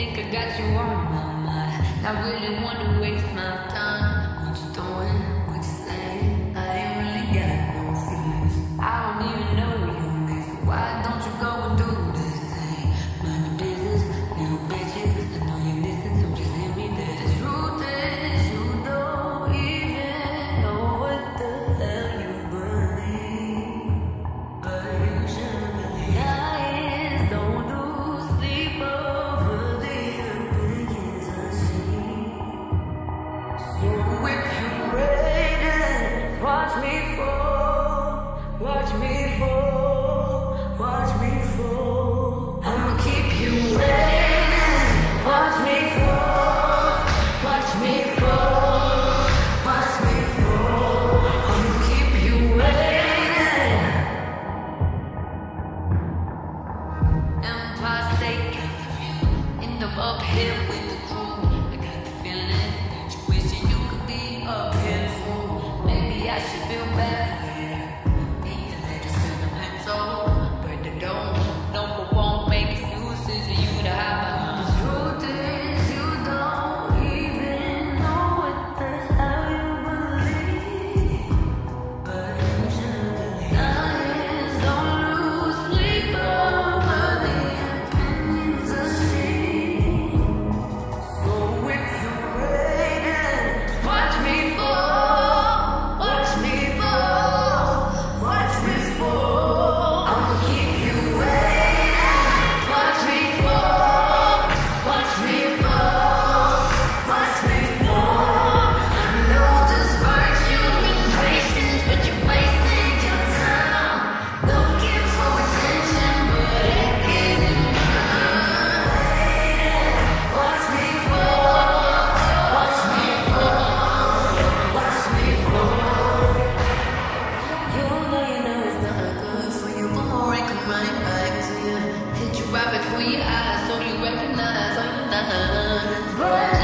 Think I got you on my mind. I really wanna waste my time. What you doing? up here with the crew. I got the feeling that you wish that you could be up here too. Maybe I should feel bad. we are, so you recognize, recognize. But